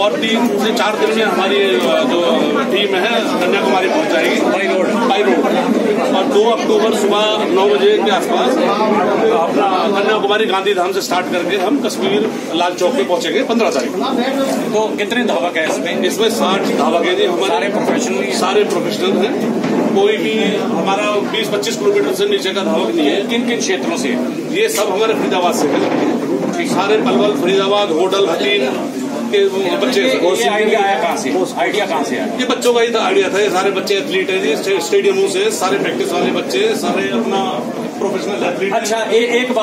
और तीन से चार दिन में हमारी जो टीम है कन्याकुमारी पहुँच जाएगी। By road. By road. और दो अक्टूबर सुबह नौ बजे के आसपास अपना कन्याकुमारी गांधी धाम से स्टार्ट करके हम कश्मीर लाल चौक पे पहुँचेंगे पंद्रह तारीख तो कितने धावक है इसमें? इसमें साठ धावक है जी हमारे सारे प्रोफेशनल सारे प्रोफेशनल हैं। कोई भी हमारा 20-25 किलोमीटर से नीचे का धावक नहीं है। किन किन क्षेत्रों से? ये सब हमारे फरीदाबाद से है। सारे पलवल फरीदाबाद होटल हटीन के बच्चे ये आइडिया कहाँ से? आइडिया कहाँ से आया? ये बच्चों का ही आइडिया था। ये सारे बच्चे एथलीट है जी स्टेडियमों से सारे प्रैक्टिस वाले बच्चे सारे अपना प्रोफेशनल एथलीट अच्छा ए, एक बात